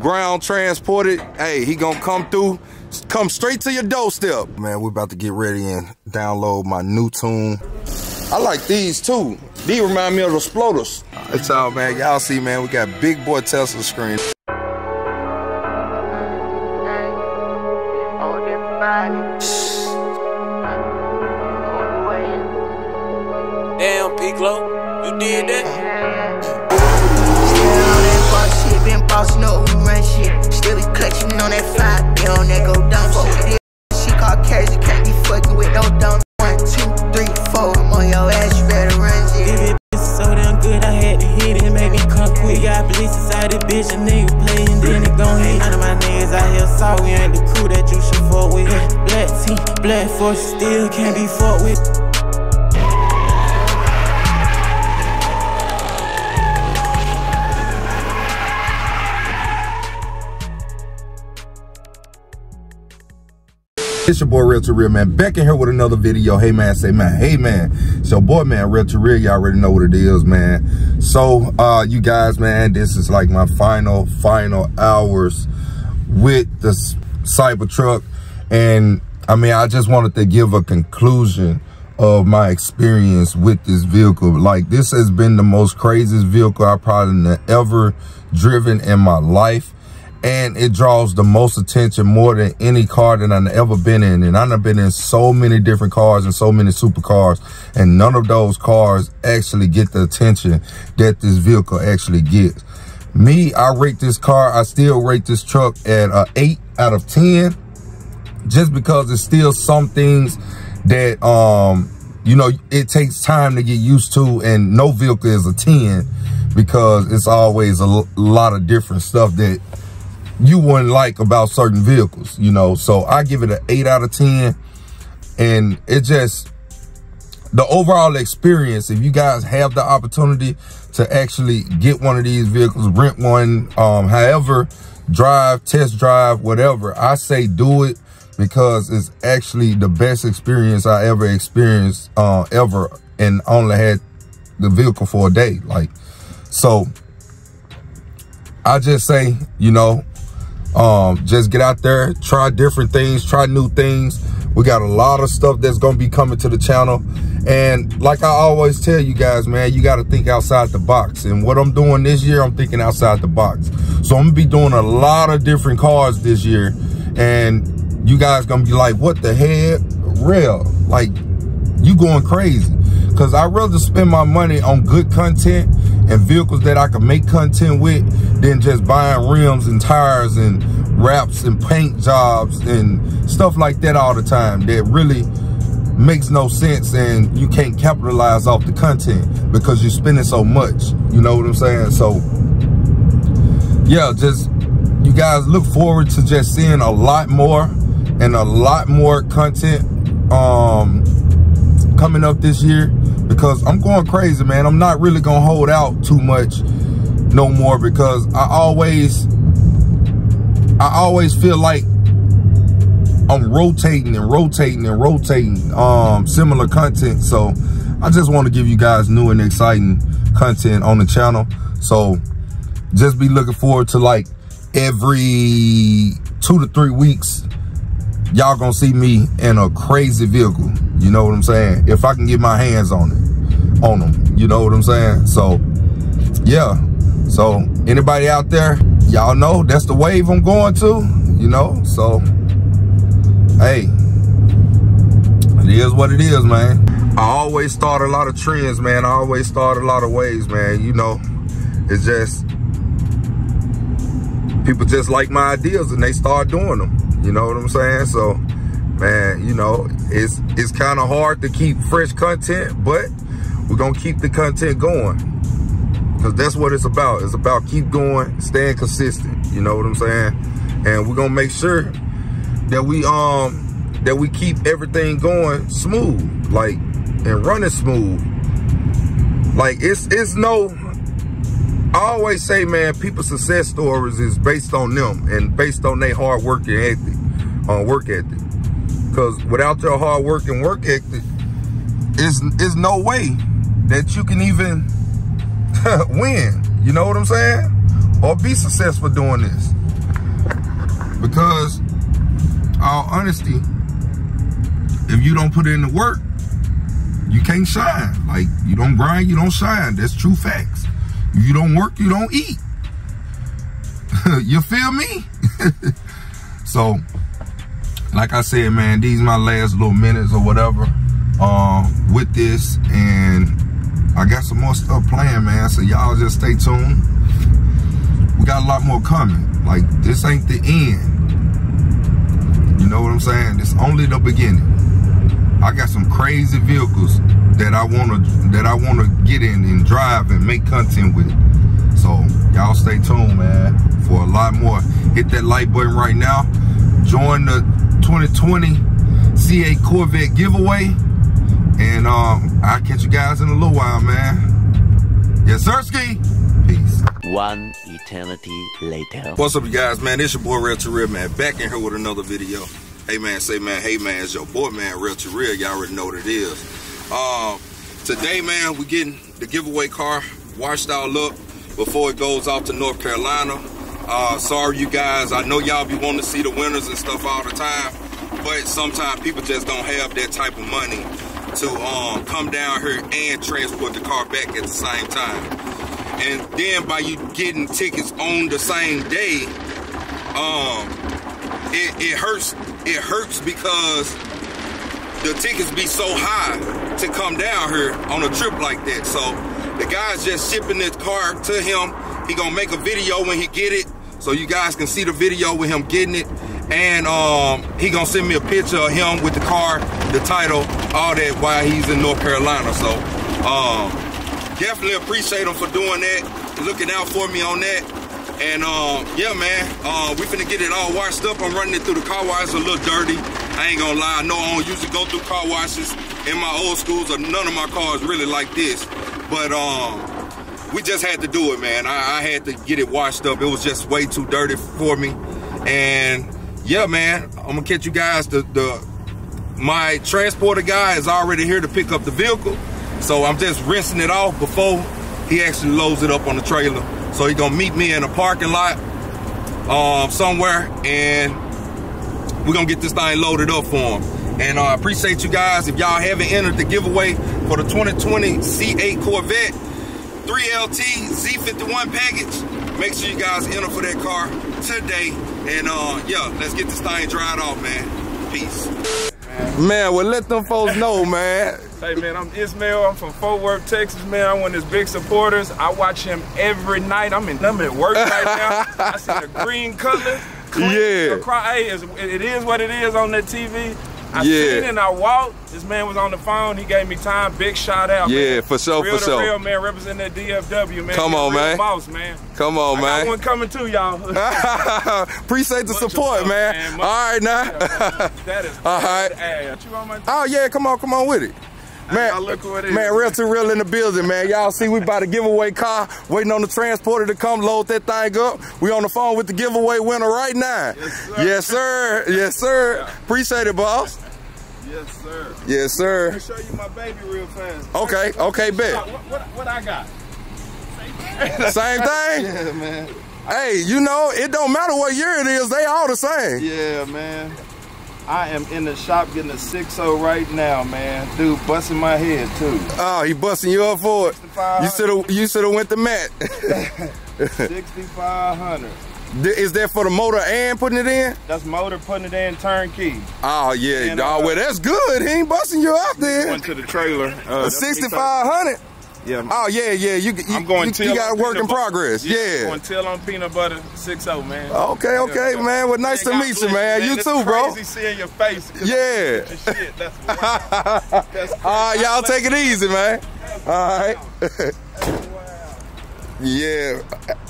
ground transported, hey, he gonna come through, come straight to your doorstep. Man, we're about to get ready and download my new tune. I like these too. These remind me of the Sploters. It's all, man. Y'all see, man, we got big boy Tesla screen. Damn, Piccolo, you did that? On that go down. Fuck with it. She call cash, you can't be fucking with no dumb. One, two, three, four. I'm on your ass, you better run shit. It bitch so damn good, I had to hit it, make me come quick. Got police inside the bitch, a nigga playing, then it gon' hit. None of my niggas out here saw we ain't the crew that you should fuck with. Black team, black force, still can't be fucked with. It's your boy Rell to Real man back in here with another video. Hey man, say man, hey man. So boy man, Rell to Real. Y'all already know what it is, man. So uh you guys, man, this is like my final, final hours with the Cybertruck. And I mean, I just wanted to give a conclusion of my experience with this vehicle. Like this has been the most craziest vehicle I've probably ever driven in my life and it draws the most attention more than any car that I've ever been in. And I've been in so many different cars and so many supercars, and none of those cars actually get the attention that this vehicle actually gets. Me, I rate this car, I still rate this truck at a 8 out of 10, just because it's still some things that, um, you know, it takes time to get used to, and no vehicle is a 10 because it's always a lot of different stuff that you wouldn't like about certain vehicles, you know. So I give it an 8 out of 10. And it just, the overall experience, if you guys have the opportunity to actually get one of these vehicles, rent one, um, however, drive, test drive, whatever, I say do it because it's actually the best experience I ever experienced, uh, ever, and only had the vehicle for a day. Like, so I just say, you know, um, just get out there, try different things, try new things. We got a lot of stuff that's going to be coming to the channel. And like I always tell you guys, man, you got to think outside the box. And what I'm doing this year, I'm thinking outside the box. So I'm going to be doing a lot of different cars this year. And you guys going to be like, what the heck? Real. Like, you going crazy. Because I'd rather spend my money on good content and vehicles that I can make content with than just buying rims and tires and wraps and paint jobs and stuff like that all the time that really makes no sense and you can't capitalize off the content because you're spending so much. You know what I'm saying? So, yeah, just you guys look forward to just seeing a lot more and a lot more content um, coming up this year because I'm going crazy, man. I'm not really going to hold out too much no more because I always, I always feel like I'm rotating and rotating and rotating um, similar content. So I just want to give you guys new and exciting content on the channel. So just be looking forward to like every two to three weeks y'all gonna see me in a crazy vehicle. You know what I'm saying? If I can get my hands on it, on them. You know what I'm saying? So, yeah. So, anybody out there, y'all know that's the wave I'm going to, you know? So, hey, it is what it is, man. I always start a lot of trends, man. I always start a lot of waves, man. You know, it's just, people just like my ideas and they start doing them. You know what I'm saying? So, man, you know, it's it's kind of hard to keep fresh content, but we're gonna keep the content going. Cause that's what it's about. It's about keep going, staying consistent. You know what I'm saying? And we're gonna make sure that we um that we keep everything going smooth, like and running smooth. Like it's it's no I always say, man, people's success stories is based on them and based on their hard work and ethic, on work ethic. Because without your hard work and work ethic, is is no way that you can even win. You know what I'm saying? Or be successful doing this. Because, all honesty, if you don't put in the work, you can't shine. Like, you don't grind, you don't shine. That's true facts. You don't work, you don't eat. you feel me? so, like I said, man, these my last little minutes or whatever uh, with this. And I got some more stuff playing, man. So y'all just stay tuned. We got a lot more coming. Like, this ain't the end. You know what I'm saying? It's only the beginning. I got some crazy vehicles that I wanna that I wanna get in and drive and make content with. So y'all stay tuned, man, for a lot more. Hit that like button right now. Join the 2020 C8 Corvette giveaway. And um, I'll catch you guys in a little while, man. Yes, sir, Ski. Peace. One eternity later. What's up, you guys, man? It's your boy, Rell to Real, man. Back in here with another video. Hey, man, say, man, hey, man, it's your boy, man, Rell to Real. Y'all already know what it is. Um, today, man, we getting the giveaway car washed all up before it goes off to North Carolina. Uh, sorry, you guys. I know y'all be wanting to see the winners and stuff all the time, but sometimes people just don't have that type of money to um, come down here and transport the car back at the same time. And then by you getting tickets on the same day, um, it, it hurts. It hurts because the tickets be so high to come down here on a trip like that. So the guy's just shipping this car to him. He gonna make a video when he get it, so you guys can see the video with him getting it. And um, he gonna send me a picture of him with the car, the title, all that while he's in North Carolina. So um, definitely appreciate him for doing that, looking out for me on that. And um, yeah, man, uh, we finna get it all washed up. I'm running it through the car wash. It's a little dirty. I ain't gonna lie. I know I don't usually go through car washes in my old schools, or none of my cars really like this. But um, we just had to do it, man. I, I had to get it washed up. It was just way too dirty for me. And yeah, man, I'm gonna catch you guys. The the my transporter guy is already here to pick up the vehicle, so I'm just rinsing it off before he actually loads it up on the trailer. So he gonna meet me in a parking lot um, somewhere, and we're gonna get this thing loaded up for him. And I uh, appreciate you guys. If y'all haven't entered the giveaway for the 2020 C8 Corvette 3LT Z51 package, make sure you guys enter for that car today. And uh, yeah, let's get this thing dried off, man. Peace. Man, well, let them folks know, man. Hey man, I'm Ismail. I'm from Fort Worth, Texas, man. I'm one of his big supporters. I watch him every night. I'm in I'm at work right now. I see the green color. Yeah. Across, hey, it is what it is on that TV. I Yeah. seen it and I walked. This man was on the phone. He gave me time. Big shout out. Yeah, man. for sure, real for sure. Real man, representing that DFW, man. Come on, man. Boss, man. Come on, I got man. one coming too, y'all. Appreciate the Much support, man. man. All right, now. that is All right. Hey, you on my Oh yeah, come on, come on with it. Man, y'all look what it man, is. Rell to Real in the building, man. Y'all see we about to give away car, waiting on the transporter to come load that thing up. We on the phone with the giveaway winner right now. Yes, sir. Yes, sir. Yes, sir. Appreciate it, boss. Yes, sir. Yes, sir. Let me show you my baby real fast. Okay, okay, bet. What, what, what I got? Same thing? Yeah, man. Hey, you know, it don't matter what year it is, they all the same. Yeah, man. I am in the shop getting a 6.0 right now, man. Dude, busting my head, too. Oh, he busting you up for it. You should have you should have went to Matt. 6500 Is that for the motor and putting it in? That's motor putting it in turnkey. Oh yeah, And, uh, well that's good. He ain't busting you out there. Went to the trailer. Uh, A that's me 6500. Turn- Yeah. Oh yeah, yeah. You you, I'm going you, till you got a work in butter. progress. Yeah. Yeah. Going till on peanut butter 6.0, man. Okay, okay, Yeah. man. Well, nice to God meet you, bless man. You It's too, bro. crazy seeing your face. 'cause Yeah. the Shit, that's wild. That's All right, y'all take it easy, man. All right. yeah.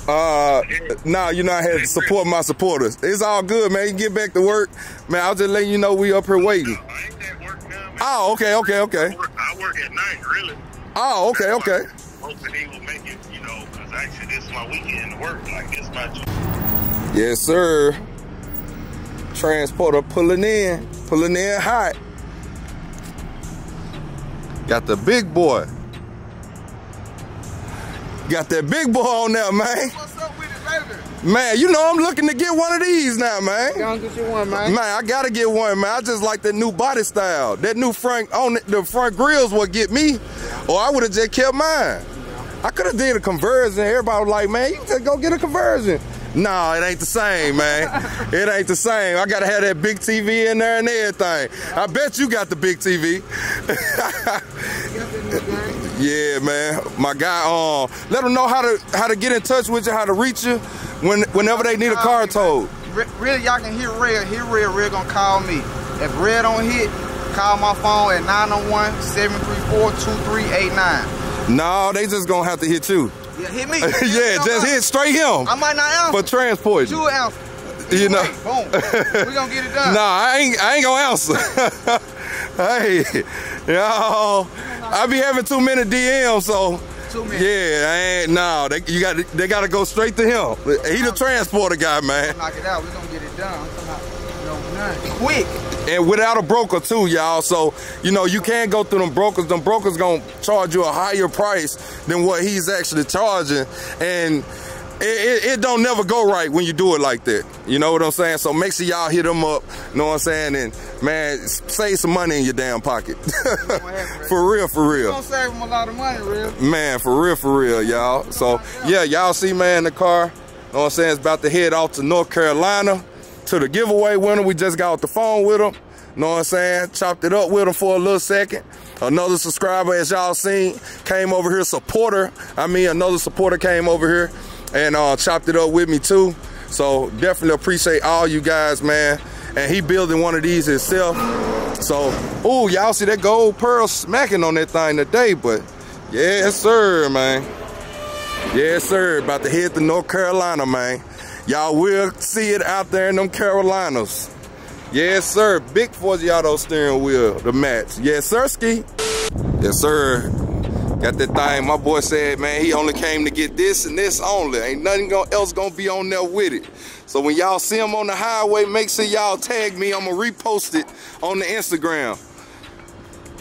Uh, nah, you know I had to support my supporters. It's all good, man. You get back to work, man. I'll just letting you know we up here waiting. I ain't at work now. Oh, okay, okay, I okay. work, I work at night, really. Oh, okay, okay. Hoping he will make it, you know, because actually this is my weekend to work. Like, it's my Yes, sir. Transporter pulling in, pulling in hot. Got the big boy. Got that big boy on there, man. What's up with it, Man, you know I'm looking to get one of these now, man. Go and get you one, man. Man, I gotta get one, man. I just like that new body style. That new front on the- the front grills what get me, or I would have just kept mine. I could have did a conversion. Everybody was like, man, you just go get a conversion. No, it ain't the same, man. it ain't the same. I gotta have that big TV in there and everything. I bet you got the big TV. yeah, man. My guy, um, let them know how to how to get in touch with you, how to reach you when whenever they need a car towed. Really, y'all can hit Red. Hit Red. Red gonna call me. If Red don't hit, call my phone at 901-734-2389. No, they just gonna have to hit you. Yeah, hit me. yeah, just hit straight him I might not answer. for transport. you answer. You know. Boom. we gonna get it done. Nah, I ain't I ain't gonna answer. hey, yo, I be having too many DMs, so Too many. yeah, I ain't no. They you got they gotta go straight to him. He the transporter guy, man, Knock it out. We gonna get it done. I'm talking about, you know, nothing. Quick. and without a broker too, y'all. So you know you can't go through them brokers. Them brokers gonna charge you a higher price than what he's actually charging, and. It, it, it don't never go right when you do it like that. You know what I'm saying? So make sure y'all hit them up. You know what I'm saying? And man, save some money in your damn pocket. for real, for real. gonna save them a lot of money, real. Man, for real, for real, y'all. So yeah, y'all see man in the car. Know what I'm saying? It's about to head off to North Carolina to the giveaway winner. We just got off the phone with him. You know what I'm saying? Chopped it up with him for a little second. Another subscriber, as y'all seen, came over here. Supporter, I mean, another supporter came over here and uh, chopped it up with me too. So definitely appreciate all you guys, man. And he building one of these himself. So, ooh, y'all see that gold pearl smacking on that thing today, but yes, sir, man. Yes, sir. About to head to North Carolina, man. Y'all will see it out there in them Carolinas. Yes, sir. Big Forgiato steering wheel, the match. Yes, sir, ski. Yes, sir. Got that thing. My boy said, man, he only came to get this and this only. Ain't nothing else gonna be on there with it. So when y'all see him on the highway, make sure y'all tag me. I'm gonna repost it on the Instagram.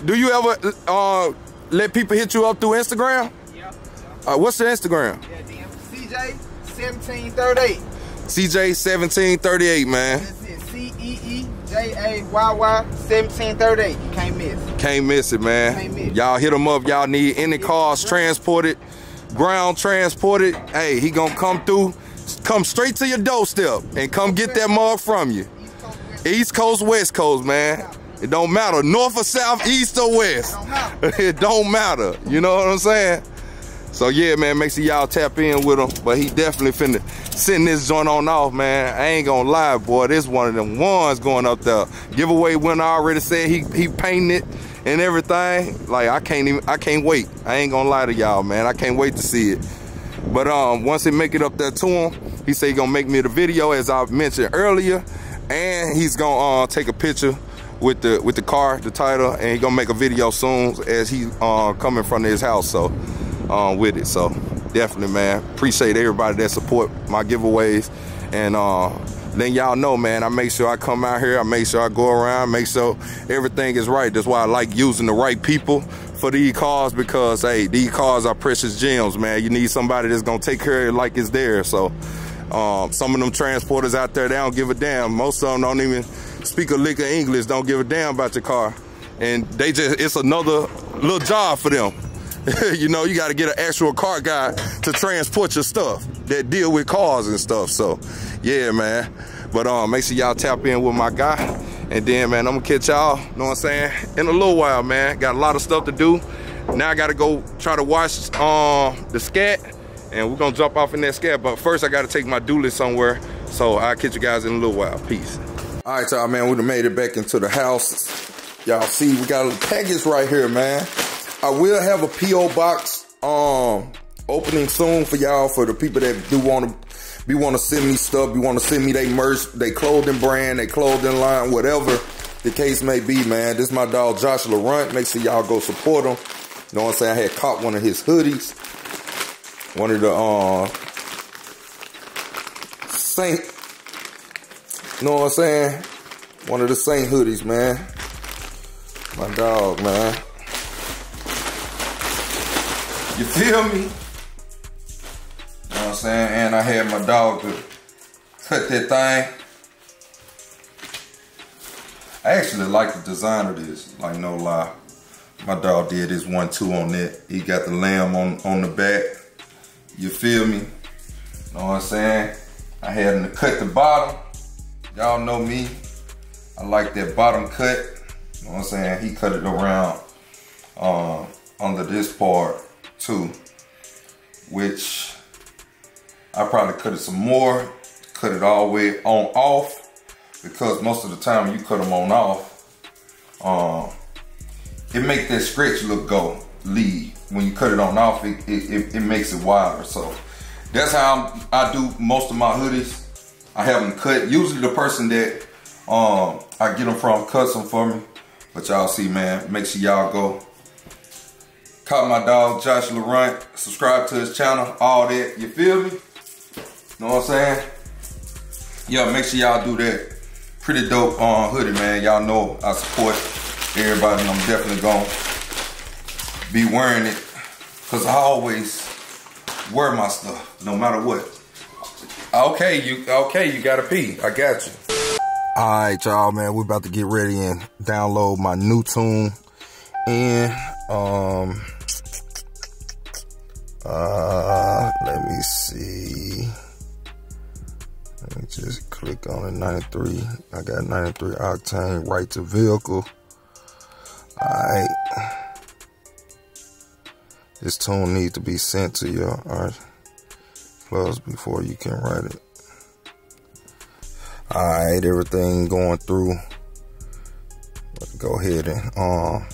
Do you ever uh, let people hit you up through Instagram? Yeah. Uh, what's your Instagram? Yeah, damn. CJ 1738. CJ1738, man. That's it. C E E J A Y Y 1738. You can't miss. Can't miss it, Can't man. Y'all hit him up. Y'all need any cars transported, ground transported. Hey, he gonna come through, come straight to your doorstep and come get that mug from you. East Coast, West Coast, man. It don't matter, north or south, east or west. It don't matter. You know what I'm saying? So yeah, man, make sure y'all tap in with him. But he definitely finna send this joint on off, man. I ain't gonna lie, boy. This one of them ones going up there. Giveaway winner already said he he painting it and everything. Like I can't even I can't wait. I ain't gonna lie to y'all, man. I can't wait to see it. But um, once he make it up there to him, he said he gonna make me the video as I mentioned earlier, and he's gonna uh, take a picture with the with the car, the title, and he gonna make a video soon as he uh, coming from his house. So um, with it, so definitely, man, appreciate everybody that support my giveaways, and uh, then y'all know, man, I make sure I come out here, I make sure I go around, make sure everything is right. That's why I like using the right people for these cars because hey, these cars are precious gems, man. You need somebody that's gonna take care of it like it's there. So um, some of them transporters out there, they don't give a damn. Most of them don't even speak a lick of English, don't give a damn about your car. And they just, it's another little job for them. you know, you gotta get an actual car guy to transport your stuff that deal with cars and stuff. So yeah, man. But um, make sure y'all tap in with my guy. And then, man, I'm gonna catch y'all, you know what I'm saying, in a little while, man. Got a lot of stuff to do. Now I gotta go try to watch um, the scat, and we're gonna jump off in that scat. But first, I gotta take my dually somewhere. So I'll catch you guys in a little while. Peace. All right, y'all, man, we done made it back into the house. Y'all see, we got a package right here, man. I will have a P.O. box um opening soon for y'all, for the people that do want to be want to send me stuff, you want to send me they merch, they clothing brand, they clothing line, whatever the case may be, man. This is my dog Josh Laurent. Make sure y'all go support him. You know what I'm saying? I had caught one of his hoodies. One of the uh Saint you know what I'm saying? One of the Saint hoodies, man. My dog, man. You feel me? You know what I'm saying? And I had my dog to cut that thing. I actually like the design of this, like no lie. My dog did his one two on that. He got the lamb on, on the back. You feel me? Know what I'm saying? I had to cut the bottom. Y'all know me. I like that bottom cut. Know what I'm saying? He cut it around uh, under this part too. Which I probably cut it some more. Cut it all the way on off because most of the time you cut them on off, um, it make that stretch look go lead. When you cut it on off, it, it, it makes it wider. So that's how I'm, i do most of my hoodies. I have them cut. Usually the person that um, I get them from cuts them for me. But y'all see, man, make sure y'all go. Caught my dog, Josh Laurent. Subscribe to his channel, all that. You feel me? Know what I'm saying? Yeah, make sure y'all do that pretty dope on uh, hoodie, man. Y'all know I support everybody, and I'm definitely gonna be wearing it because I always wear my stuff, no matter what. Okay, you okay? You gotta pee. I got you. All right, y'all, man. We're about to get ready and download my new tune, and um, uh, let me see. Let me just click on it. 93. I got 93 octane right to vehicle. Alright. This tune needs to be sent to your art plus before you can write it. Alright, everything going through. Let's go ahead and um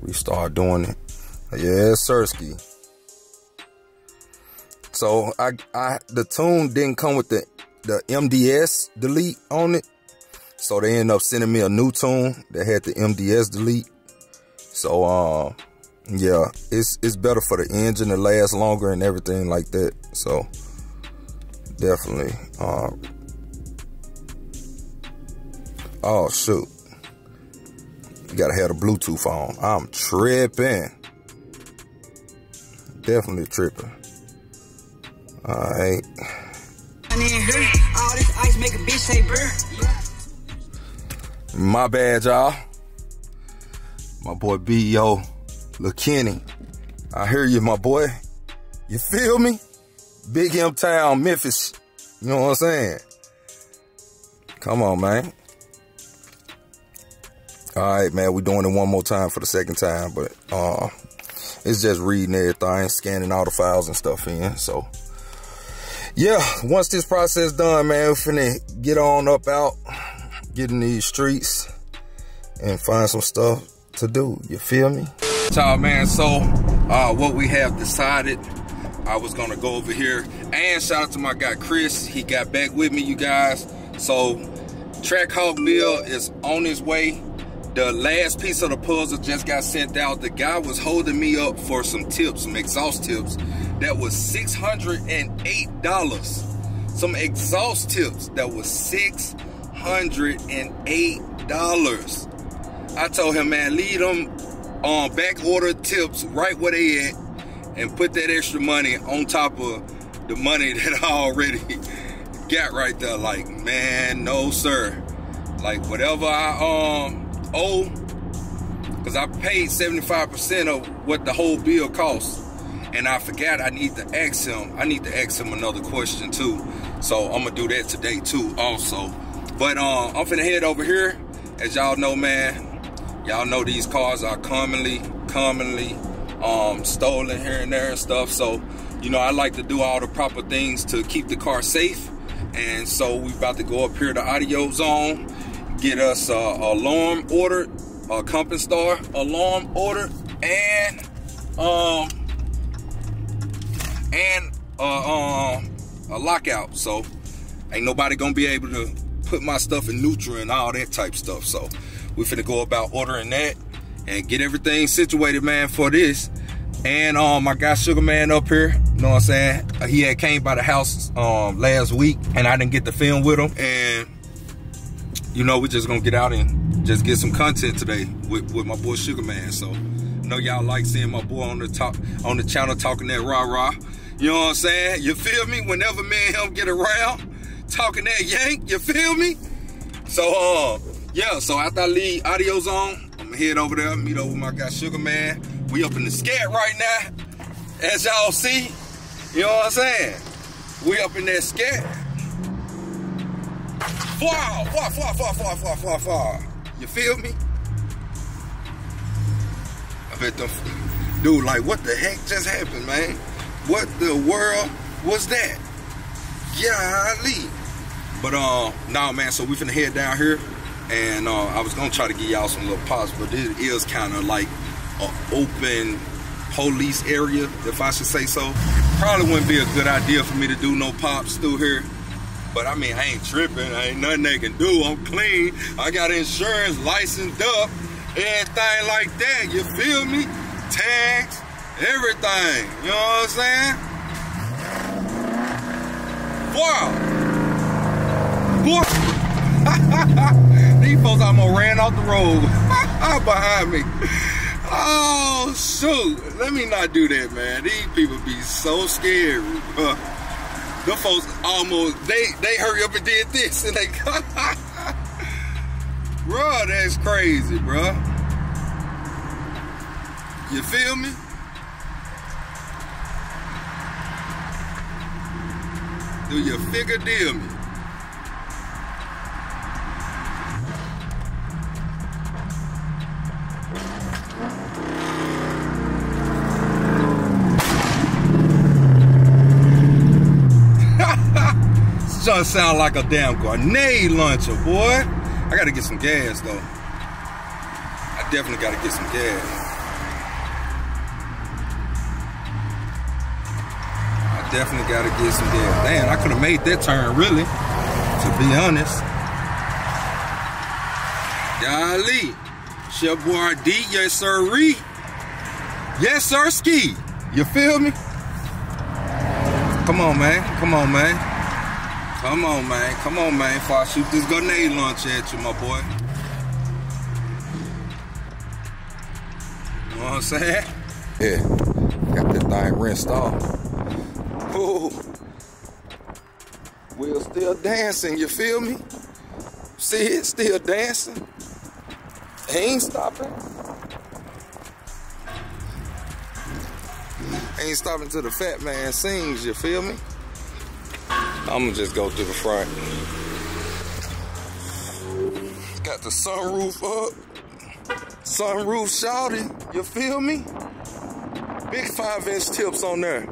restart doing it. Yeah, Sirski. So I, I, the tune didn't come with the, the MDS delete on it. So they ended up sending me a new tune that had the MDS delete. So, uh, yeah, it's, it's better for the engine to last longer and everything like that. So definitely, uh, oh shoot. You gotta have the Bluetooth on. I'm tripping. Definitely tripping. Alright. My bad, y'all. My boy B.O. LaKenny. I hear you, my boy. You feel me? Big M Town, Memphis. You know what I'm saying? Come on, man. All right, man. We're doing it one more time for the second time, but uh, it's just reading everything, scanning all the files and stuff in. So yeah, once this process done, man, we're finna get on up out, get in these streets, and find some stuff to do. You feel me? Y'all, man, so uh, what we have decided, I was gonna go over here, and shout out to my guy Chris. He got back with me, you guys. So track Trackhawk Bill is on his way. The last piece of the puzzle just got sent out. The guy was holding me up for some tips, some exhaust tips that was $608. Some exhaust tips that was $608. I told him, man, leave them um, back order tips right where they at and put that extra money on top of the money that I already got right there. Like, man, no sir. Like whatever I um owe, because I paid 75% of what the whole bill costs and I forgot I need to ask him. I need to ask him another question too. So I'm gonna do that today too also. But uh, I'm finna head over here. As y'all know, man, y'all know these cars are commonly, commonly um, stolen here and there and stuff. So, you know, I like to do all the proper things to keep the car safe. And so we about to go up here to Audio Zone, get us a alarm ordered, a Compustar alarm ordered, and um, and uh, um, a lockout. So ain't nobody gonna be able to put my stuff in neutral and all that type stuff. So we finna go about ordering that and get everything situated, man, for this. And um, I got Sugar Man up here. You know what I'm saying? He had came by the house um last week, and I didn't get the film with him. And you know, we just gonna get out and just get some content today with, with my boy Sugar Man. So, I know y'all like seeing my boy on the top on the channel talking that rah rah. You know what I'm saying? You feel me? Whenever me and him get around, talking that yank, you feel me? So, uh, yeah, so after I leave audio zone, I'm gonna head over there, meet up with my guy Sugar Man. We up in the scat right now. As y'all see, you know what I'm saying? We up in that scat. Far, far, far, far, far, far, far. You feel me? I bet them, dude, like, what the heck just happened, man? What the world was that? Golly. But, uh, nah, man, so we finna head down here. And uh, I was gonna try to give y'all some little pops, but it is kind of like an open police area, if I should say so. Probably wouldn't be a good idea for me to do no pops through here. But I mean, I ain't tripping. I ain't nothing they can do. I'm clean. I got insurance licensed up, everything like that. You feel me? Tags, everything. You know what I'm saying? Wow. Boy. Ran off the road behind me. Oh, shoot. Let me not do that, man. These people be so scared. Uh, them folks almost, they, they hurry up and did this and they, bruh, that's crazy, bruh. You feel me? Do you figure deal me? To sound like a damn grenade launcher, boy. I gotta get some gas though. I definitely gotta get some gas. I definitely gotta get some gas. Man, I could have made that turn really, to be honest. Golly. It's your yes sir, Yes sir, ski. You feel me? Come on, man. Come on, man. Come on, man. Come on, man. Before I shoot this grenade launcher at you, my boy. You know what I'm saying? Yeah. Got this thing rinsed off. Ooh. We're still dancing, you feel me? See it? Still dancing. He ain't stopping. Ain't stopping till the fat man sings, you feel me? I'm gonna just go to the front. Got the sunroof up. Sunroof shouting, you feel me? Big five inch tips on there.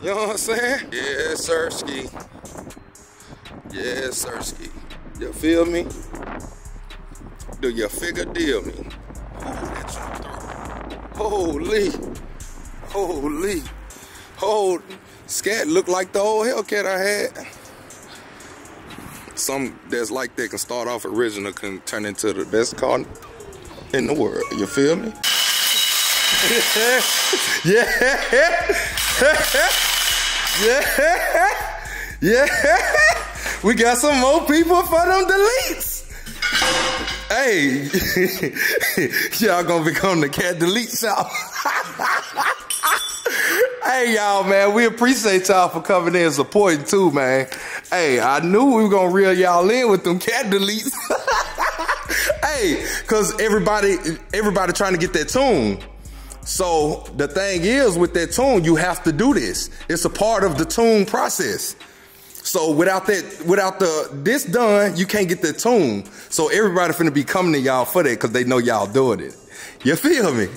You know what I'm saying? Yes, sir, ski. Yes, sir, ski. You feel me? Do you figure deal me? Holy. Holy. Holy. Scat looked like the old Hellcat I had. Some that's like that can start off original, can turn into the best car in the world. You feel me? yeah. yeah. Yeah. We got some more people for them deletes. Hey, y'all gonna become the cat delete shop. Hey, y'all, man, we appreciate y'all for coming in and supporting too, man. Hey, I knew we were gonna reel y'all in with them cat deletes. hey, cause everybody, everybody trying to get that tune. So the thing is with that tune, you have to do this. It's a part of the tune process. So without that, without the this done, you can't get the tune. So everybody finna be coming to y'all for that because they know y'all doing it. You feel me?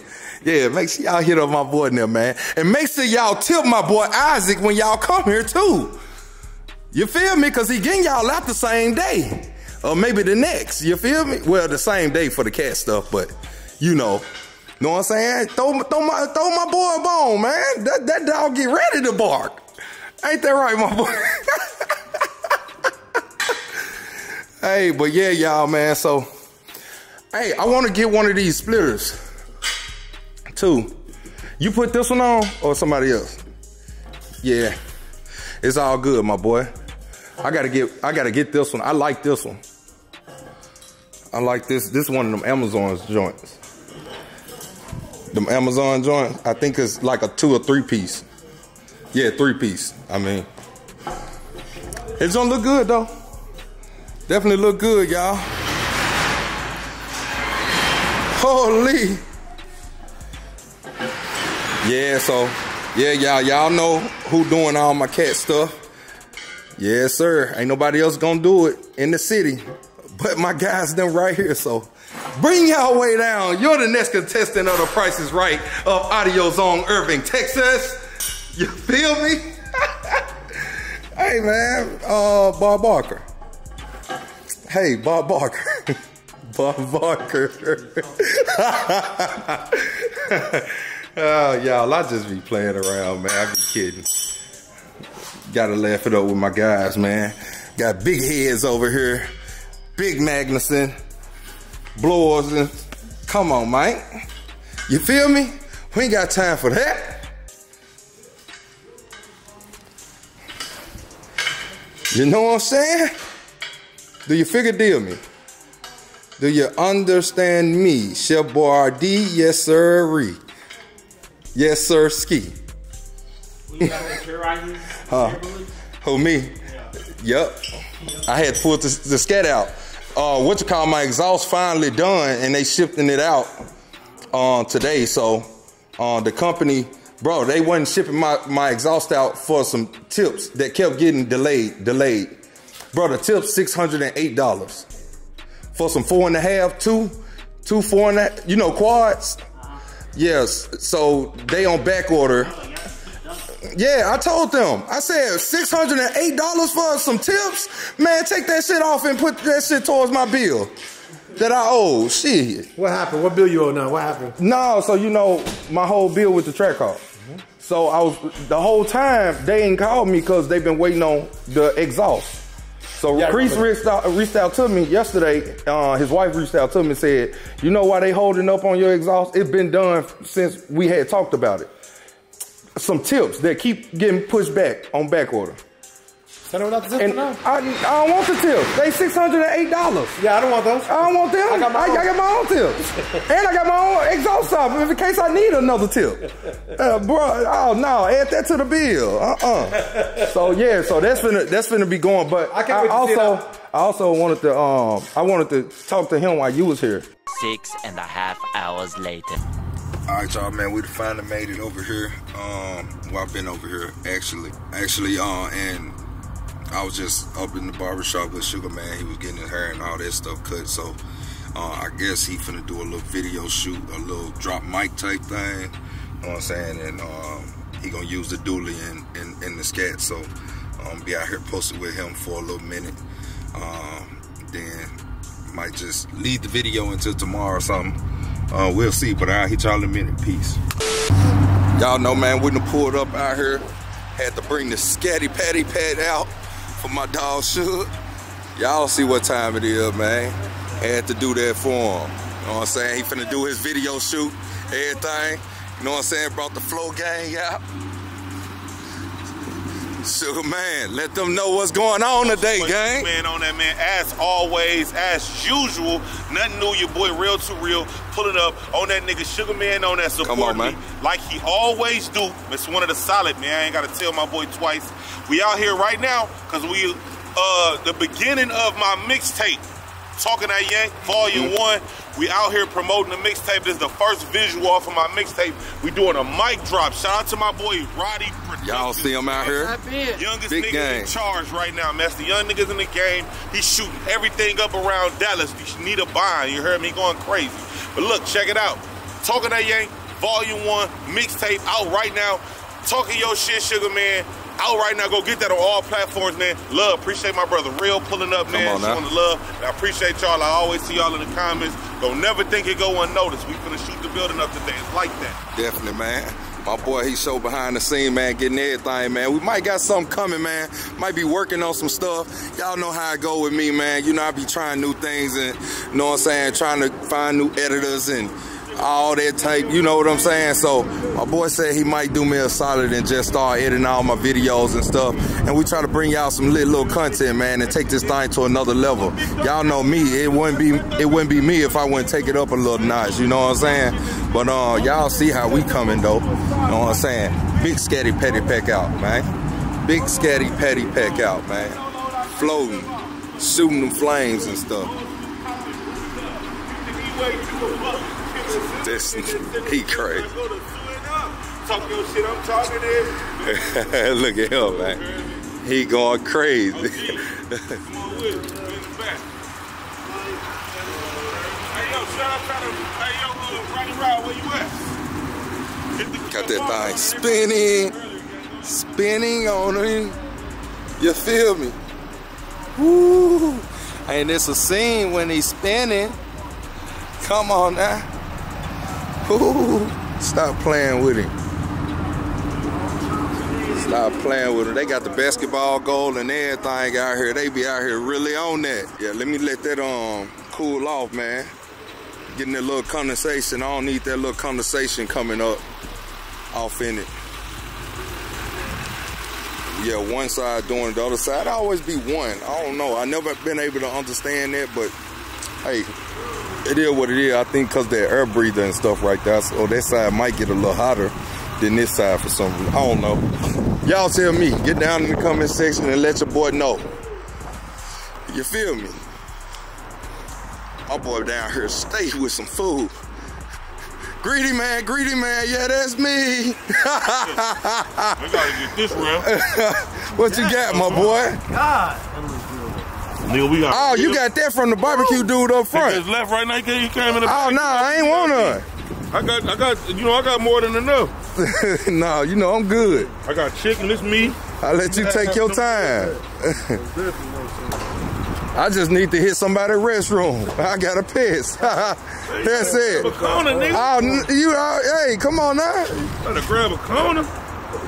Yeah, make sure y'all hit up my boy there, man. And make sure y'all tip my boy Isaac when y'all come here too. You feel me? Cause he getting y'all out the same day. Or maybe the next. You feel me? Well, the same day for the cat stuff, but you know. Know what I'm saying? Throw, throw, my, throw my boy a bone, man. That, that dog get ready to bark. Ain't that right, my boy? hey, but yeah, y'all, man. So, hey, I want to get one of these splitters. Two. You put this one on or somebody else? Yeah. It's all good, my boy. I gotta get I gotta get this one. I like this one. I like this. This one of them Amazon joints. Them Amazon joints. I think it's like a two or three piece. Yeah, three piece. I mean, it's gonna look good though. Definitely look good, y'all. Holy. Yeah, so yeah, y'all, y'all know who doing all my cat stuff. Yes, sir. Ain't nobody else gonna do it in the city, but my guys them right here. So bring y'all way down. You're the next contestant of the Price is Right of Audio Zone Irving, Texas. You feel me? hey man, uh, Bob Barker. Hey, Bob Barker. Bob Barker. oh, y'all, I just be playing around, man. I be kidding. Gotta laugh it up with my guys, man. Got big heads over here. Big Magnuson. Blowers. Come on, Mike. You feel me? We ain't got time for that. You know what I'm saying? Do you figure deal me? Do you understand me? Chef Boyardee, yes sir. Yes sir, ski. huh? Who me? Yep. I had to pull the, the scat out. Uh, what you call my exhaust finally done, and they shipping it out uh, today. So uh, the company, bro, they wasn't shipping my my exhaust out for some tips that kept getting delayed, delayed. Bro, the tips six hundred and eight dollars for some four and a half, two, two four and a, you know quads. Yes, so they on back order. Yeah, I told them. I said six hundred and eight dollars for some tips. Man, take that shit off and put that shit towards my bill that I owe. Shit. What happened? What bill you owe now? What happened? No, so you know my whole bill with the track car. So I was the whole time they ain't called me because they've been waiting on the exhaust. So Yeah, remember. reached out, reached out to me yesterday. Uh, his wife reached out to me and said, "You know why they holding up on your exhaust? It's been done since we had talked about it. Some tips that keep getting pushed back on back order. Send them out the zip And now. I, I don't want the tips. They six hundred and eight dollars. Yeah, I don't want those. I don't want them. I got my I, own. I got my own tips, and I got my own exhaust stop in case I need another tip. Uh, bro, oh no, add that to the bill. Uh uh So yeah, so that's finna that's finna be going. But I can't wait to see also. I also wanted to um I wanted to talk to him while you was here. Six and a half hours later. All right, y'all, man. We finally made it over here. Um, well, I've been over here actually, actually, uh, and I was just up in the barber shop with Sugar Man. He was getting his hair and all that stuff cut. So, uh, I guess he finna do a little video shoot, a little drop mic type thing. You know what I'm saying? And um, he gonna use the dually in, in, in the scat. So, um, be out here posted with him for a little minute. Um, then might just leave the video until tomorrow or something. Uh, we'll see, but I'll hit y'all in a minute. Peace. Y'all know, man, we done pulled up out here. Had to bring the scatty patty pad out for my dog Suge. Y'all see what time it is, man. Had to do that for him. You know what I'm saying? He finna do his video shoot, everything. You know what I'm saying? Brought the flow gang out. Sugar man, let them know what's going on today, gang. Man on that man, as always, as usual, nothing new. Your boy, Rell to Real, pulling up on that nigga Sugar Man on that support Come on, me man. like he always do. It's one of the solid man. I ain't gotta tell my boy twice. We out here right now because we uh the beginning of my mixtape. Talking that yank, volume Mm-hmm. one. We out here promoting the mixtape. This is the first visual off of my mixtape. We doing a mic drop. Shout out to my boy Roddy. Y'all see him out here? Youngest Big niggas game. in charge right now, man. That's the young niggas in the game. He's shooting everything up around Dallas. You need a bind. You heard me going crazy. But look, check it out. Talking that yank, volume one, mixtape out right now. Talking your shit, Sugar Man. Out right now. Go get that on all platforms, man. Love, appreciate my brother Real pulling up, man. on. Showing the love. And I appreciate y'all. I always see y'all in the comments. Don't never think it go unnoticed. We finna shoot the building up today. It's like that. Definitely, man. My boy, he so behind the scene, man, getting everything, man. We might got something coming, man. Might be working on some stuff. Y'all know how I go with me, man. You know, I be trying new things and, you know what I'm saying, trying to find new editors and all that type, you know what I'm saying? So my boy said he might do me a solid and just start editing all my videos and stuff. And we try to bring y'all some lit little content, man, and take this thing to another level. Y'all know me, it wouldn't be it wouldn't be me if I wouldn't take it up a little notch, you know what I'm saying? But uh y'all see how we coming though. You know what I'm saying? Big scatty petty pack out, man. Big scatty petty pack out, man. Floating, shooting them flames and stuff. This he crazy. Look at him, man. He going crazy. Got that thing spinning, spinning on him. You feel me? Woo! And it's a scene when he's spinning. Come on now. Stop playing with him. Stop playing with him. They got the basketball goal and everything out here. They be out here really on that. Yeah, let me let that um cool off, man. Getting that little condensation. I don't need that little condensation coming up off in it. Yeah, one side doing it, the other side. I always be one. I don't know. I never been able to understand that, but hey, it is what it is. I think because that air breather and stuff right there, so that side might get a little hotter than this side for some reason. I don't know. Y'all tell me. Get down in the comment section and let your boy know. You feel me? My boy down here stay with some food. Greedy man, greedy man, yeah, that's me. I gotta get this round. what you got, my boy? Nigga, we got. Oh, you got that from the barbecue dude up front. it's left right now. He came in the Oh no, I ain't want none. I got, I got, you know, I got more than enough. no, you know I'm good. I got chicken. This me. I let you take your time. I just need to hit somebody's restroom. I got a piss. That's it. A corner, nigga. Oh, you, uh, hey, come on now. Gotta grab a corner.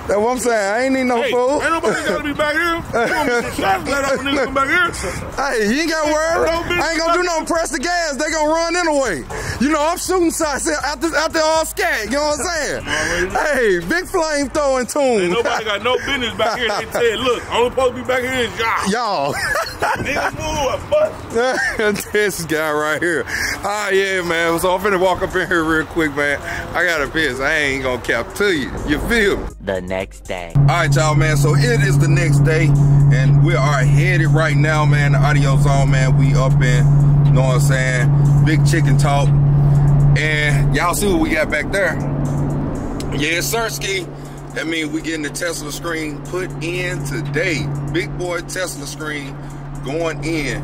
That's what I'm saying. I ain't need no Hey, food. ain't nobody gotta be back here. You want me some shots? Let up a nigga come back here. Hey, you ain't got to worry. No, bitch, I ain't gonna do no press the gas. They gonna run anyway. You know, I'm shooting shots out the, out the all scat. You know what I'm saying? Hey, big flame throwing tune. Ain't tune. nobody got no business back here. They said, look, only supposed to be back here is y'all. Y'all. Nigga, move, bust. this guy right here. Ah, yeah, man. So I'm finna walk up in here real quick, man. I got a piss. I ain't gonna cap to you. You feel me? The next day. All right, y'all, man. So it is the next day, and we are headed right now, man. The audio zone, man. We up in, you know what I'm saying? Big chicken talk. And y'all see what we got back there. Yeah, sir, Ski. That means we getting the Tesla screen put in today. Big boy Tesla screen going in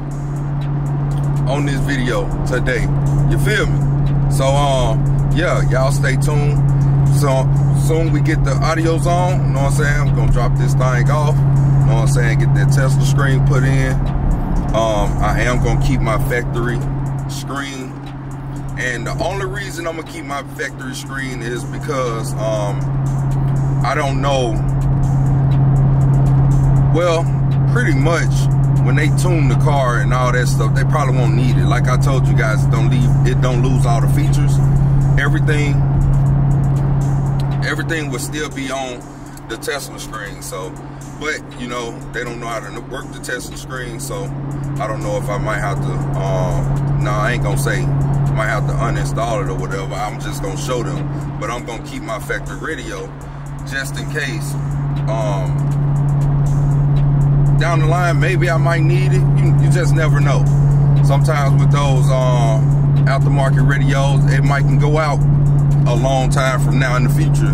on this video today. You feel me? So, um, yeah, y'all stay tuned. So, soon we get the audios on, you know what I'm saying? I'm gonna drop this thing off, you know what I'm saying? Get that Tesla screen put in. Um, I am gonna keep my factory screen. And the only reason I'm gonna keep my factory screen is because, um, I don't know. Well, pretty much when they tune the car and all that stuff, they probably won't need it. Like I told you guys, don't leave it don't lose all the features. Everything everything would still be on the Tesla screen. So but you know, they don't know how to work the Tesla screen, so I don't know if I might have to um no, I ain't gonna say might have to uninstall it or whatever. I'm just gonna show them. But I'm gonna keep my factory radio just in case. Um down the line, maybe I might need it. You, you just never know. Sometimes with those um, aftermarket radios, it might can go out a long time from now in the future,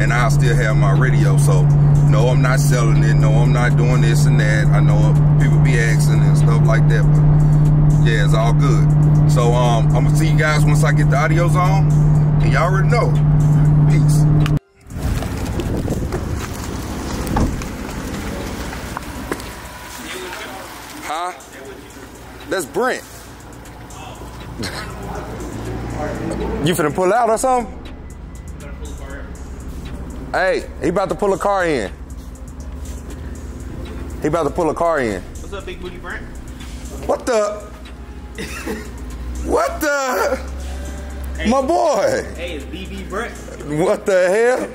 and I'll still have my radio. So, no, I'm not selling it. No, I'm not doing this and that. I know people be asking and stuff like that, but yeah, it's all good. So, um, I'm gonna see you guys once I get the audios on, and y'all already know. Peace. Huh? That's Brent. you finna pull out or something? Hey, he about to pull a car in. He about to pull a car in. What's up, Big Booty Brent? What the? what the? My boy. Hey, it's BB Brent. What the hell?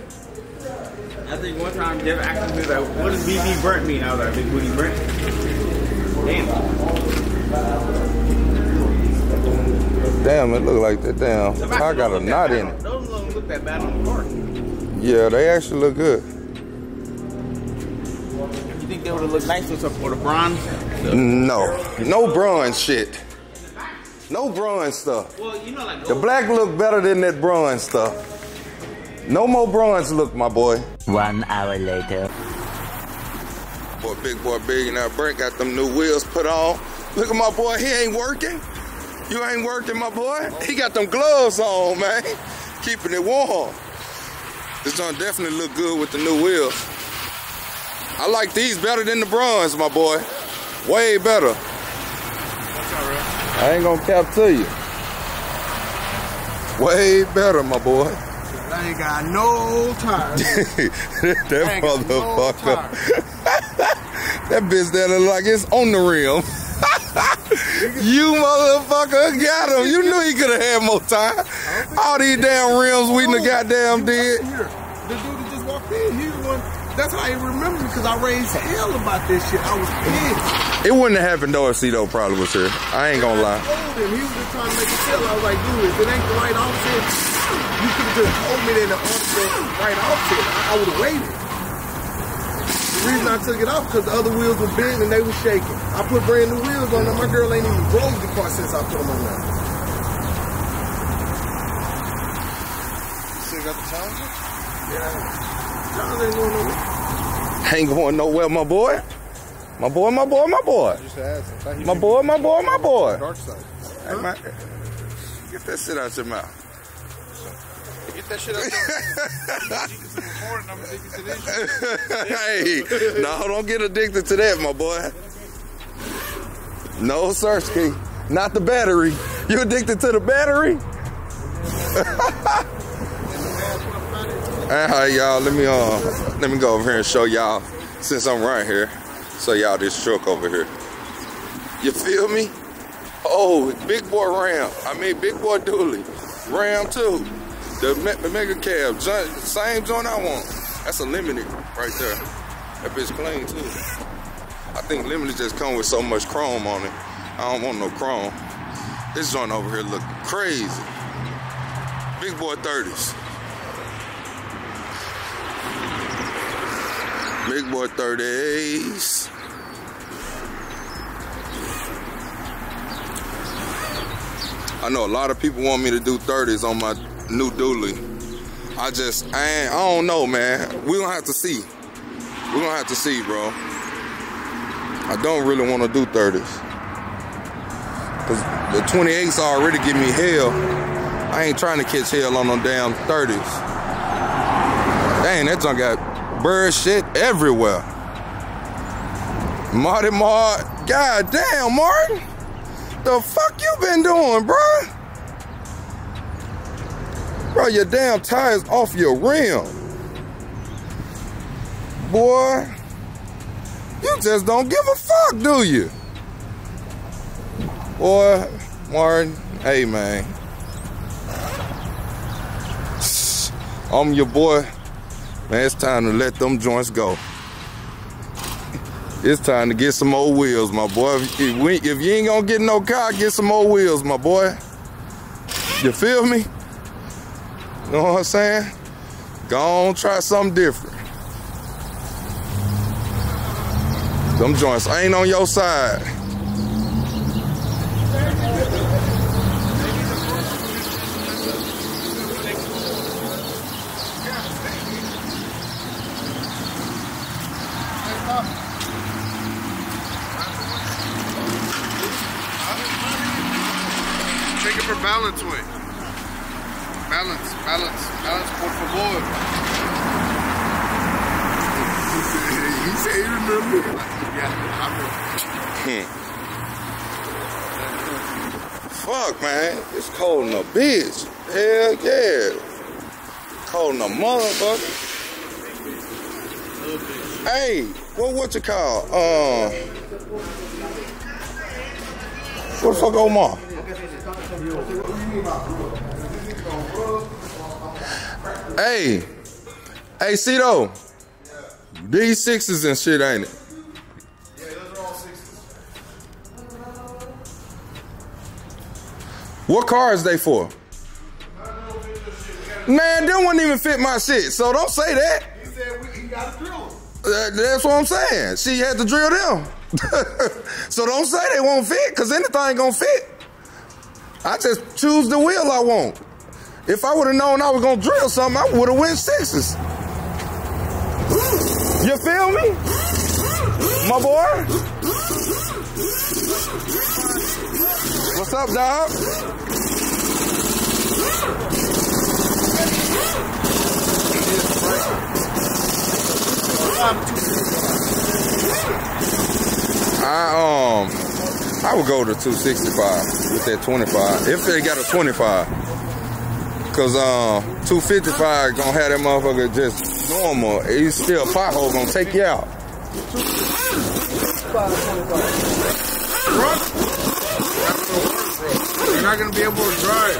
I think one time Jeff asked me like, "What does BB Brent mean?" I was like, "Big Booty Brent." Damn. Damn, it look like that. Damn, I got a knot in it. Those don't look that bad on the car. Yeah, they actually look good. You think they would have looked nice with some for the bronze? No, no bronze shit. No bronze stuff. Well, you know, like The black look better than that bronze stuff. No more bronze look, my boy. One hour later. Boy, big boy, billionaire Brent got them new wheels put on. Look at my boy, he ain't working. You ain't working, my boy. He got them gloves on, man. Keeping it warm. This gonna definitely look good with the new wheels. I like these better than the bronze, my boy. Way better. I ain't gonna cap to you. Way better, my boy. I ain't got no time. that got no motherfucker. that bitch that look like it's on the rim. you motherfucker got him. You knew he could have had more time. All these damn rims we done goddamn did. The dude that just walked in, he the one. That's how he remember because I raised hell about this shit. I was pissed. It wouldn't have happened though if Cito probably was here. I ain't gonna lie. I told him he was just trying to make a sale. I was like, dude, if it ain't the right offset, you could have just told me that the offset, right offset. I, I would have waited. The reason I took it off because the other wheels were big and they were shaking. I put brand new wheels on them. My girl ain't even drove the car since I put them on there. Still got the Challenger? Yeah. Challenger ain't going nowhere. Ain't going nowhere, my boy. My boy, my boy, my boy. Just ask him. Thought he My boy, my boy, my boy. Dark side. Hey, man, get that shit out your mouth. Get that shit out hey, no, don't get addicted to that, my boy. No, Sirski. Not the battery. You addicted to the battery? All right, y'all. Let me uh, let me go over here and show y'all. Since I'm right here, show y'all this truck over here. You feel me? Oh, big boy Ram. I mean, big boy dually. Ram too. The, the mega cab, same joint I want. That's a limited right there. That bitch clean too. I think limited just come with so much chrome on it. I don't want no chrome. This joint over here look crazy. Big boy 30s. Big boy 30s. I know a lot of people want me to do 30s on my new dually. I just, I ain't, I don't know, man. We gonna have to see. We gonna have to see, bro. I don't really want to do 30s. Cause the 28s already give me hell. I ain't trying to catch hell on no damn 30s. Dang, that junk got bird shit everywhere. Marty Mart, god damn, Martin. The fuck you been doing, bro? Bro, your damn tires off your rim. Boy, you just don't give a fuck, do you? Boy, Martin, hey man. I'm your boy. Man, it's time to let them joints go. It's time to get some old wheels, my boy. If, you ain't gonna get no car, get some old wheels, my boy. You feel me? You know what I'm saying? Go on, try something different. Them joints ain't on your side. Check it for balance way. Balance, balance, balance, por favor. he said he remember. Yeah, I remember. Fuck, man. It's cold in a bitch. Hell yeah. Cold in a motherfucker. Hey, what what you call? Uh, what the fuck Omar? Hey, hey, Cito. These sixes and shit, ain't it? What car is they for? Man, them wouldn't even fit my shit, so don't say that. He said we, he got to drill That's what I'm saying. She had to drill them. so don't say they won't fit, because anything gonna fit. I just choose the wheel I want. If I would have known I was gonna drill something, I would have went sixes. You feel me? My boy? What's up, dog? I um I would go to 265 with that 25. If they got a 25. Cause um 255 gonna have that motherfucker just normal. He's still a pothole gonna take you out. You're not gonna be able to drive.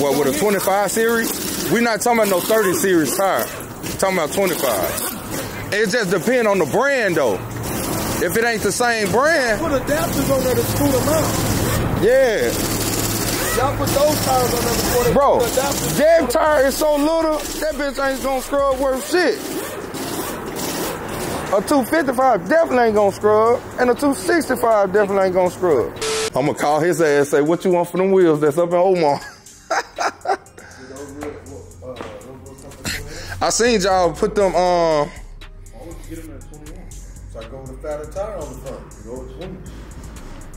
What with a 25 series? We're not talking about no 30 series tire. We're talking about 25. It just depends on the brand though. If it ain't the same brand, Put adapters on there to screw them out. yeah. Y'all put those tires on there before they Bro, put the adapters. jab tire is so little, that bitch ain't gonna scrub worth shit. A 255 definitely ain't gonna scrub, and a 265 definitely ain't gonna scrub. I'm gonna call his ass say, what you want for them wheels that's up in Omar? I seen y'all put them, um, Get them at 21. So I go with a fatter tire on the front. You go with 20.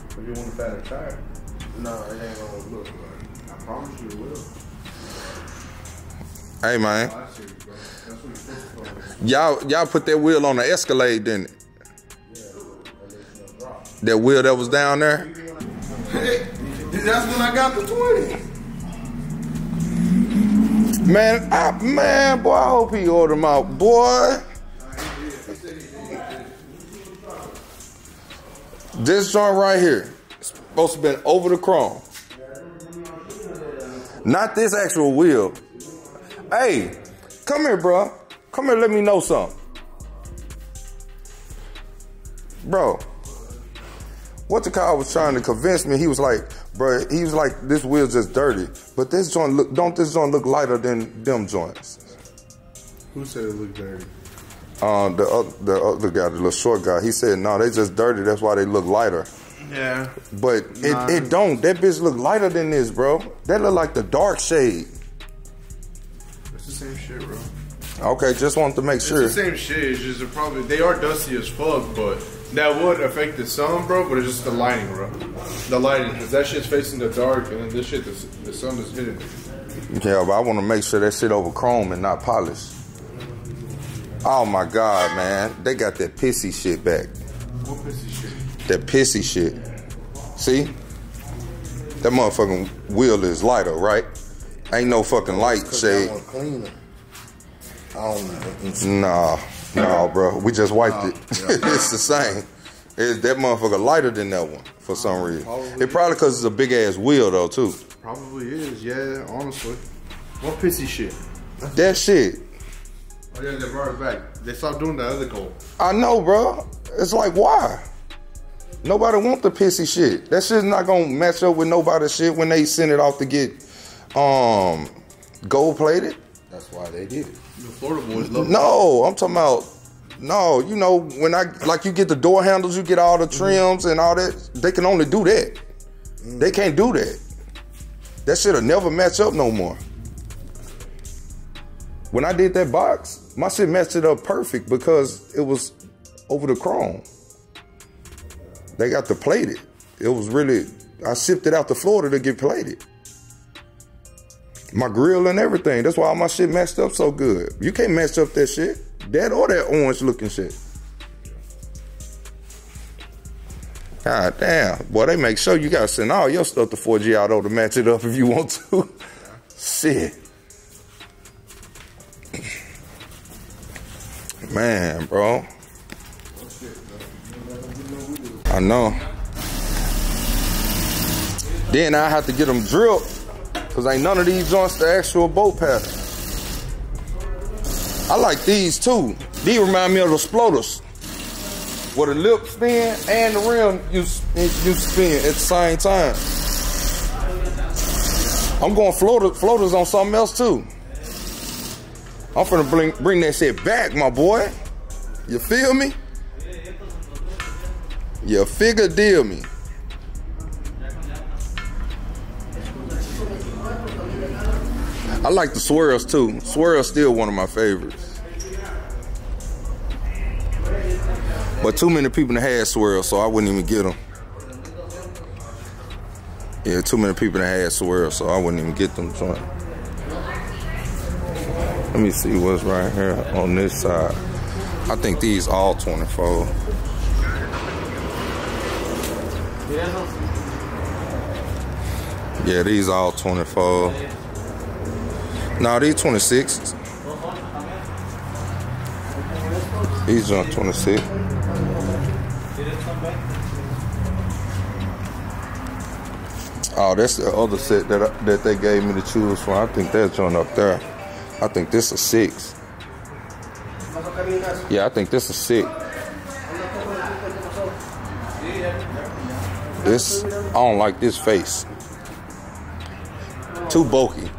If you want a fatter tire. No, it ain't gonna look. I promise you it will. hey man, you, bro. That's what you're supposed to do. y'all y'all put that wheel on the Escalade, didn't it? That wheel that was down there? That's when I got the 20. Man, I, man, boy, I hope he ordered them out, boy. This joint right here, supposed to been over the chrome. Not this actual wheel. Hey, come here, bro. Come here, let me know something. Bro, what the car was trying to convince me, he was like, bro, he was like, this wheel's just dirty. But this joint look, don't this joint look lighter than them joints? Who said it looked dirty? Uh, the other, the other guy, the little short guy, he said, no, they just dirty. That's why they look lighter. Yeah. But it, Nah. it don't. That bitch look lighter than this, bro. That look like the dark shade. It's the same shit, bro. Okay, just wanted to make It's sure. It's the same shit. It's just probably they are dusty as fuck, but that would affect the sun, bro. But it's just the lighting, bro. The lighting, because that shit's facing the dark, and then this shit, the, the sun is hitting. it. Yeah, but I want to make sure that shit over chrome and not polished. Oh my god, man, they got that pissy shit back. What pissy shit? That pissy shit. See? That motherfucking wheel is lighter, right? Ain't no fucking light shade. cleaner. I don't know. Nah, nah, bro. We just wiped it. it's the same. It, that motherfucker lighter than that one for some reason. Probably It probably because it's a big ass wheel though too. Probably is, yeah. Honestly, what pissy shit? That shit. Oh yeah, they brought it back. They stopped doing the other goal. I know, bro. It's like why? Nobody want the pissy shit. That shit's not gonna match up with nobody's shit when they send it off to get um gold plated. That's why they did it. The Florida boys love No, I'm talking about no, you know, when I like you get the door handles, you get all the mm-hmm. trims and all that, they can only do that. Mm. They can't do that. That shit'll never match up no more. When I did that box, my shit matched it up perfect because it was over the chrome. They got to plate it. It was really I shipped it out to Florida to get plated. My grill and everything. That's why all my shit messed up so good. You can't mess up that shit. That or that orange looking shit. God damn. Boy, they make sure you gotta send all your stuff to 4G Auto to match it up if you want to. shit. Man, bro. I know. Then I have to get them drilled. Cause ain't none of these joints the actual bolt pattern. I like these too. These remind me of the sploters. Where the lip spin and the rim you, you spin at the same time. I'm going floater, floaters on something else too. I'm finna bring, bring that shit back, my boy. You feel me? You figure deal me. I like the swirls too. Swirl's still one of my favorites. But too many people had swirls, so I wouldn't even get them. Yeah, too many people had swirls, so I wouldn't even get them. Joint. Let me see what's right here on this side. I think these all 24. Yeah, these all 24. No, these 26. These are 26. Oh, that's the other set that I, that they gave me to choose from. I think that's joint up there. I think this is six. Yeah, I think this is six. This I don't like this face. Too bulky.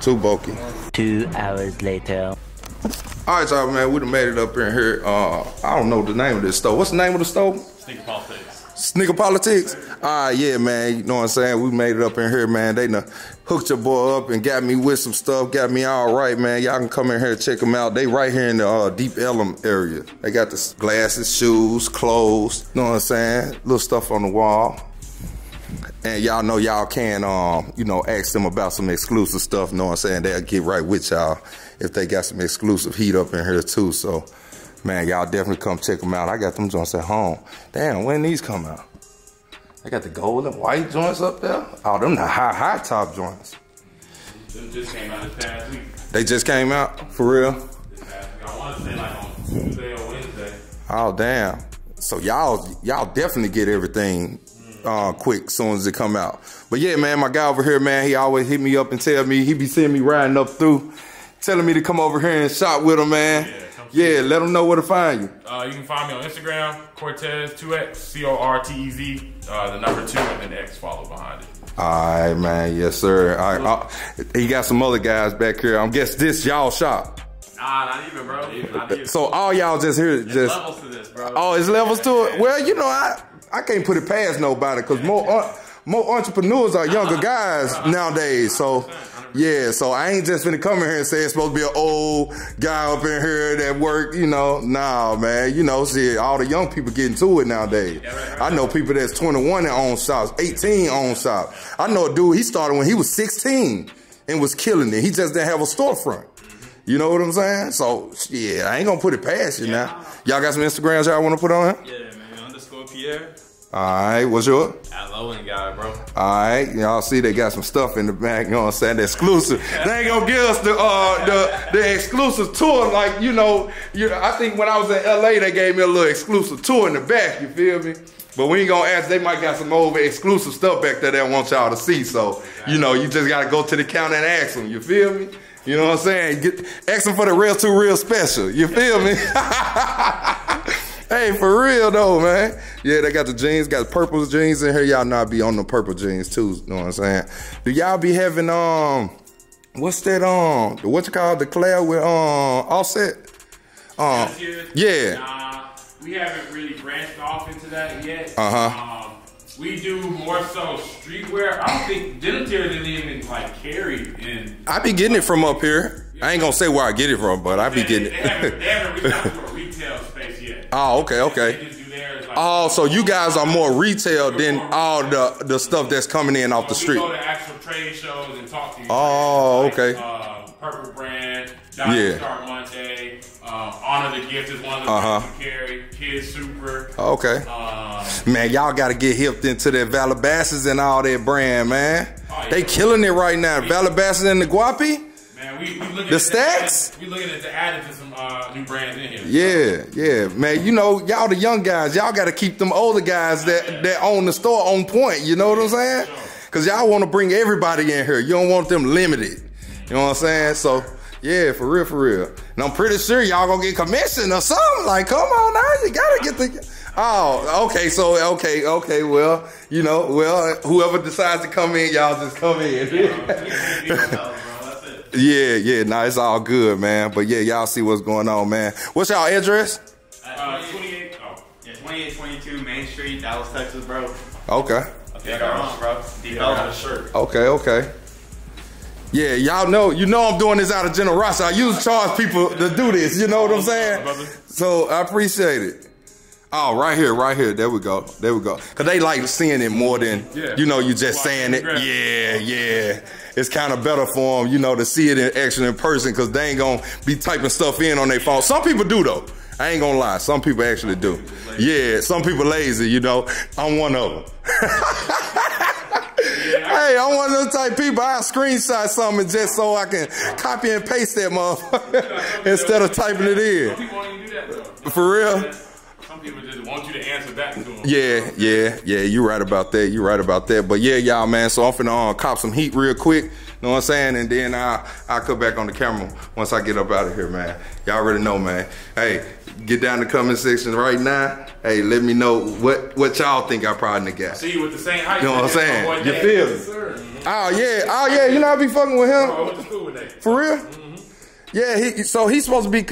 Too bulky. Two hours later. All right, y'all, man. We done made it up in here. Uh, I don't know the name of this store. What's the name of the store? Sneaker politics. Sneaker politics. All right, yeah, man. You know what I'm saying? We made it up in here, man. They done hooked your boy up and got me with some stuff. Got me all right, man. Y'all can come in here and check them out. They right here in the uh, Deep Ellum area. They got the glasses, shoes, clothes. You know what I'm saying? Little stuff on the wall. And y'all know y'all can, um, you know, ask them about some exclusive stuff. You know what I'm saying? They'll get right with y'all if they got some exclusive heat up in here too. So, man, y'all definitely come check them out. I got them joints at home. Damn, when these come out? I got the gold and white joints up there. Oh, them the high, high top joints. Them just came out this past week. They just came out, for real? This past week. I want to say like on Tuesday or Wednesday. Oh, damn. So y'all, y'all definitely get everything uh, quick soon as it come out. But yeah, man, my guy over here, man, he always hit me up and tell me, he be seeing me riding up through, telling me to come over here and shop with him, man. Yeah, let him know where to find you. Uh, you can find me on Instagram, Cortez2X, C O R T E Z, uh, the number two, and then the X follow behind it. All right, man. Yes, sir. All right, uh, he got some other guys back here. I'm guess this y'all shop. Nah, not even, bro. Not even. So all y'all just here, There's just levels to this, bro. oh, it's levels to it. Well, you know, I I can't put it past nobody because more uh, more entrepreneurs are younger guys nowadays. So yeah, so I ain't just finna come in here and say it's supposed to be an old guy up in here that work. You know, nah, man. You know, see, all the young people getting to it nowadays. I know people that's 21 that own shops, 18 own shop. I know a dude. He started when he was 16 and was killing it. He just didn't have a storefront. You know what I'm saying? So yeah, I ain't gonna put it past you now. Y'all got some Instagrams y'all want to put on here? Yeah, Pierre. All right, what's your? At Lowen guy, bro. All right, y'all see they got some stuff in the back. You know what I'm saying? The exclusive. They ain't gonna give us the uh the the exclusive tour like you know. You I think when I was in LA, they gave me a little exclusive tour in the back. You feel me? But we ain't gonna ask. They might got some over exclusive stuff back there they want y'all to see. So you know, you just gotta go to the counter and ask them. You feel me? You know what I'm saying? Get ask them for the real two real special. You feel me? Hey, for real though, man. Yeah, they got the jeans, got purple jeans in here. Y'all not be on the purple jeans too. You know what I'm saying? Do y'all be having um, what's that um, what you call the Claire with um Offset? Um, yeah. Nah, we haven't really branched off into that yet. Uh-huh. Um, we do more so streetwear. I don't think didn't even like carry in. I be getting it from up here. I ain't gonna say where I get it from, but I be getting They haven't, they it. haven't reached out to a retail space yet. oh, okay, okay. just do theirs like. Oh, so you guys are more retail than all the the stuff that's coming in off the street. go to actual trade shows and talk to you. Oh, Like, okay. Uh, Purple Brand, Dr. Yeah. Star Monte, um, Honor the Gift is one of the Uh-huh. carry. Kid Super. Okay. Um, Man, y'all gotta get hipped into that Valabasas and all that brand, man. Oh, yeah. They killing it right now. Valabasas and the Guapi? Man, we, we looking The at stacks? add- We looking at to add it to some uh, new brands in here. Yeah, yeah. Man, you know, y'all the young guys, y'all gotta keep them older guys that, that own the store on point. You know what I'm saying? Cause y'all want to bring everybody in here. You don't want them limited. You know what I'm saying? So yeah, for real, for real. And I'm pretty sure y'all gonna get commission or something. Like, come on now, you gotta get the. Oh, okay. So okay, okay. Well, you know, well, whoever decides to come in, y'all just come in. Yeah, yeah. Nah, it's all good, man. But yeah, y'all see what's going on, man. What's y'all address? Uh, 28, oh, yeah, 2822 Main Street, Dallas, Texas, bro. Okay. Okay, go on, bro. Develop shirt. Okay, okay. Yeah, y'all know, you know I'm doing this out of generosity. I usually charge people to do this, you know what I'm saying? So I appreciate it. Oh, right here, right here. There we go. There we go. Cause they like seeing it more than Yeah. you know, you just saying it. Yeah, yeah. It's kind of better for them, you know, to see it in action in person because they ain't gonna be typing stuff in on their phone. Some people do though. I ain't gonna lie. Some people actually do. Yeah, some people lazy, you know. I'm one of them. Hey, I'm one of those type people. I screenshot something just so I can copy and paste that motherfucker instead of typing it in. People won't even do that though. For real? Some people just want you to answer back to them. Yeah, yeah, yeah. You're right about that. You're right about that. But yeah, y'all, man. So I'm finna uh, cop some heat real quick. You know what I'm saying? And then I I cut back on the camera once I get up out of here, man. Y'all already know, man. Hey, get down in the comment section right now. Hey, let me know what what y'all think I probably got. See you with the same height. You know what I'm saying? You feel me? Sir. Oh yeah, oh yeah. You know I be fucking with him. Oh, I went to school with. For real? Yeah, he so he's supposed to be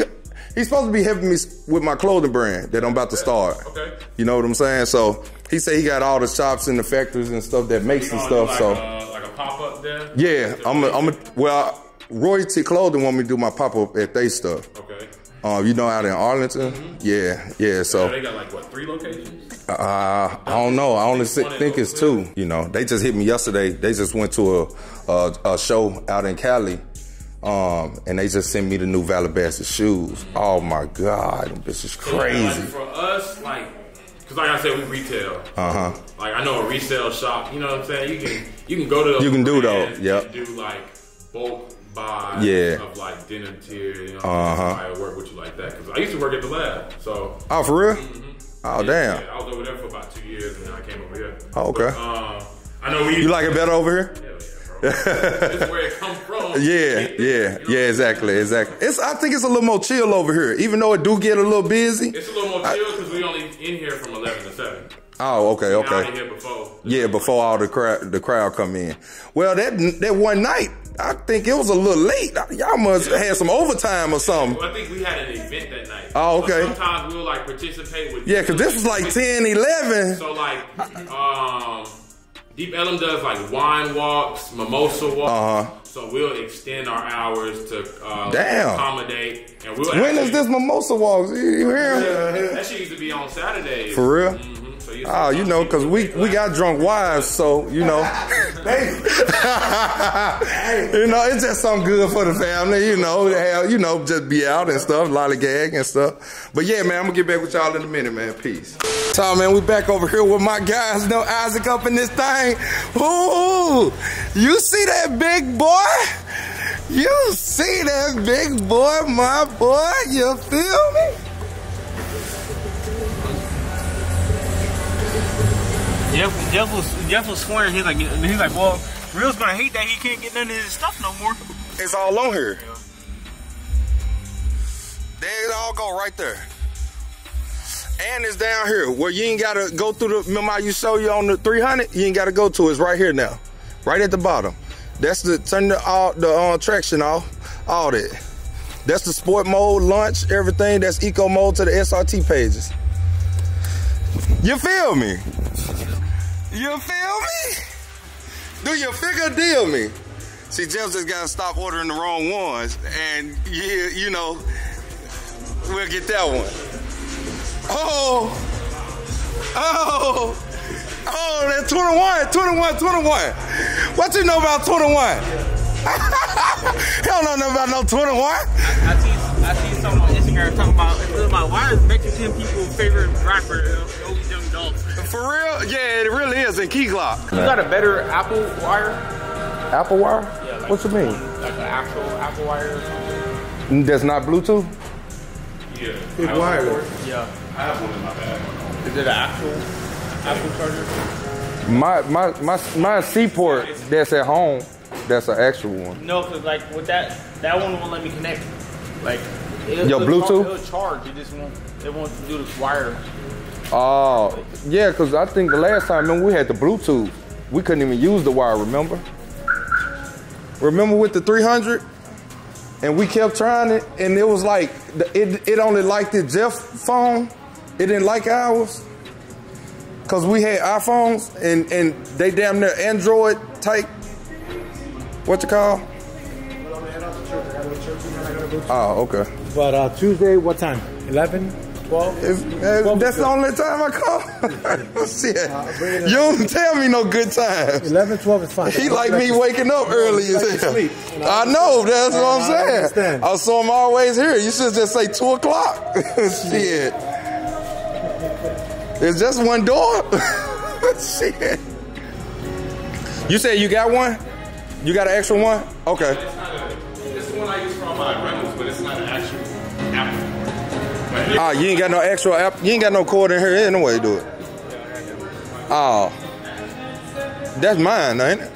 he's supposed to be helping me with my clothing brand that I'm about to start. Okay. You know what I'm saying? So he said he got all the shops and the factories and stuff that makes and stuff. do So like, uh, like a pop up there. yeah, I'm a, I'm a, well Royalty Clothing want me to do my pop up at they stuff. Okay. Um, you know out in Arlington? Yeah, yeah. So So they got like what three locations? uh, I don't know. I only think it's two. You know, they just hit me yesterday. They just went to a a, a show out in Cali, um, and they just sent me the new Valabasas shoes. Oh my god, this is So, Like crazy. for us, like, cause like I said, we retail. Uh huh. Like I know a resale shop. You know what I'm saying? You can you can go to those You can do those, yep. Do like bulk buy Yeah. of like denim tier. You know, Uh-huh. I work with you like that because I used to work at the lab. So Oh, for real? Oh damn. yeah, I was over there for about two years and then I came over here. Oh, okay. But, um, I know we. You like it better over here? Hell yeah, bro. this is where it comes from. Yeah, yeah, yeah, exactly, exactly. It's I think it's a little more chill over here, even though it do get a little busy. It's a little more chill because we only in here from 11 to 7. Oh, okay, okay. here before. Yeah, before all the crowd the crowd come in. Well, that that one night, I think it was a little late. Y'all must have had some overtime or something. Well, I think we had an event that night. Oh, okay. So sometimes we'll like participate with. Yeah, because this was like 10, 11. So like, um, Deep Ellum does like wine walks, mimosa walks. Uh-huh. So we'll extend our hours to uh, Damn. accommodate, and we'll. When actually, is this mimosa walks? You, you hear? That shit used to be on Saturdays. For real? Mhm. So you Oh, you know, because we, we got drunk wives, so, you know. you know, it's just something good for the family, you know, to have, you know, just be out and stuff, lollygag and stuff. But yeah, man, I'm gonna get back with y'all in a minute, man. Peace. So, man, we back over here with my guys, No Isaac up in this thing. Ooh, you see that big boy? You see that big boy, my boy? You feel me? Jeff, Jeff was Jeff was swearing. He's like, he's like, well, Rell's gonna hate that he can't get none of his stuff no more. It's all on here. There it all go right there. And it's down here where you ain't gotta go through the. Remember you show you on the 300? You ain't gotta go to. it. It's right here now, right at the bottom. That's the turn the all the uh, traction off, all that. That's the sport mode, launch, everything. That's eco mode to the SRT pages. You feel me? You feel me? Do you figure deal me? See, Jeff just gotta stop ordering the wrong ones, and yeah, you know, we'll get that one. Oh, oh, oh, that 21, 21, 21. What you know about 21? he don't know nothing about no 21. I see, I see someone on Instagram talking about, it was about why is Mexican people's favorite rapper Young Dolph? For real? Yeah, it really is in Key Glock. You got a better Apple wire? Apple wire? Yeah, like what you mean? Like an actual Apple wire or something? That's not Bluetooth? Yeah. It's wireless. Yeah. I have one in my bag. Is it an actual Apple charger? My my my my Seaport that's at home. That's an actual one. No, cause like with that, that one won't let me connect. Like, it, Your it'll Bluetooth? Char- it'll charge. It just won't. It won't do the wire. Oh, yeah, because I think the last time, remember, we had the Bluetooth. We couldn't even use the wire, remember? Remember with the 300? And we kept trying it, and it was like, it, it only liked the Jeff phone. It didn't like ours. Because we had iPhones, and, and they damn near Android type, what you call? Oh, okay. But uh, Tuesday, what time? 11, 12? It's, uh, that's the only time I call. Shit. you don't tell me no good times. 11, 12 is fine. He like me waking up early as hell. sleep. I know, that's what I'm I saying. understand. I saw him always here. You should just say 2 o'clock. Shit. It's just one door. Shit. You said you got one? You got an extra one? Okay. It's not a, it's the one I use for all my rentals, but it's not an actual Apple. Ah, you ain't got no extra app. You ain't got no cord in here anyway, do it. Oh, that's mine, ain't it?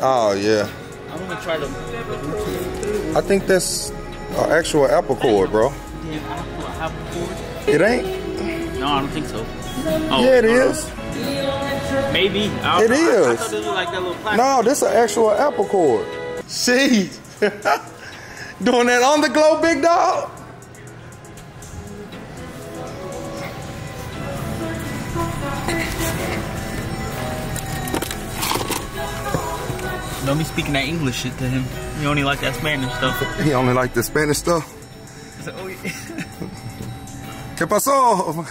Oh yeah. I'm gonna try to. I think that's an actual Apple cord, bro. Damn, Apple, Apple cord? It ain't. No, I don't think so. Oh, yeah, it hold on. is. Maybe. I It don't know. I, I thought it was like that little. No, this an actual Apple cord. See, doing that on the glow, big dog. Don't be speaking that English shit to him. He only like that Spanish stuff. He only like the Spanish stuff. I said, oh, yeah. ¿Qué pasó?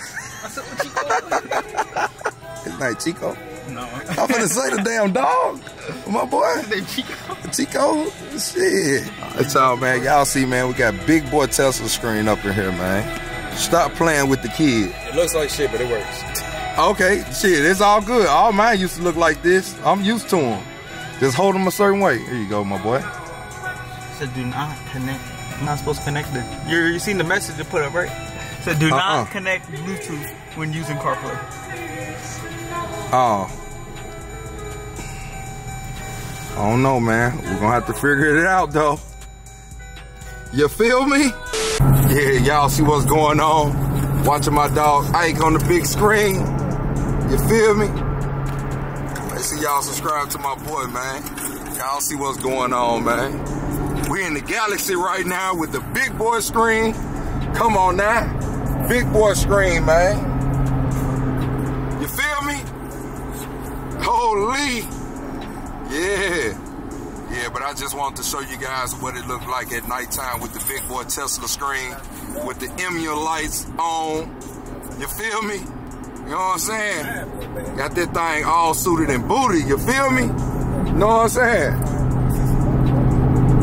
It's not Chico. No. I'm gonna say the damn dog. My boy. Chico. Chico? Shit. That's all, man. Y'all see, man, we got big boy Tesla screen up in here, man. Stop playing with the kid. It looks like shit, but it works. Okay, shit, it's all good. All mine used to look like this. I'm used to them. Just hold them a certain way. Here you go, my boy. said do not connect. I'm not supposed to connect it. You you seen the message to put up, right? Said do Uh-uh. not connect Bluetooth when using CarPlay. Oh. I don't know, man. We're gonna have to figure it out, though. You feel me? Yeah, y'all see what's going on. Watching my dog Ike on the big screen. You feel me? Make sure y'all subscribe to my boy, man. Y'all see what's going on, man. We in the galaxy right now with the big boy screen. Come on now. Big boy screen, man. You feel me? Holy. Yeah. Yeah, but I just wanted to show you guys what it looked like at nighttime with the big boy Tesla screen, with the Emule lights on. You feel me? You know what I'm saying? Got that thing all suited and booty, you feel me? You know what I'm saying?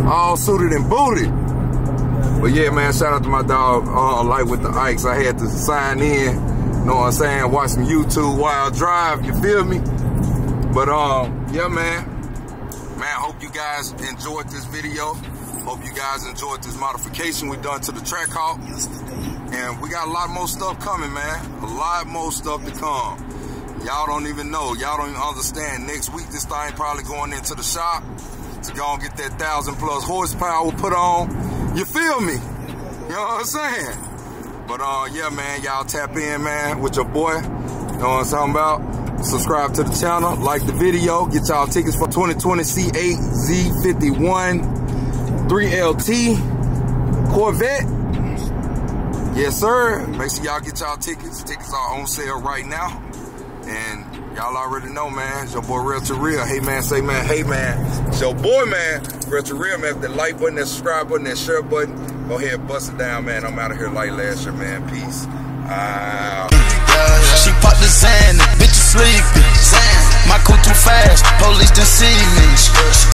All suited and booty. But yeah, man, shout out to my dog, uh, Light with the Ikes. I had to sign in, know what I'm saying? Watch some YouTube while I drive, you feel me? But um, yeah, man. Man, hope you guys enjoyed this video. Hope you guys enjoyed this modification we done to the Trackhawk. And we got a lot more stuff coming, man. A lot more stuff to come. Y'all don't even know. Y'all don't even understand. Next week, this thing probably going into the shop to go and get that thousand plus horsepower put on. You feel me? You know what I'm saying? But uh, yeah, man, y'all tap in, man, with your boy. You know what I'm talking about? Subscribe to the channel, like the video, get y'all tickets for 2020 C8 Z51 3LT Corvette. Yes, sir. Make sure y'all get y'all tickets. Tickets are on sale right now. And y'all already know, man. It's your boy Rell to Real. Hey, man, say, man, hey, man. It's your boy, man. Rell to Real, man. That like button, that subscribe button, that share button. Go ahead, bust it down, man. I'm out of here like last year, man. Peace. Out. She popped the Xan, bitch you sleepy. My cool too fast, police done see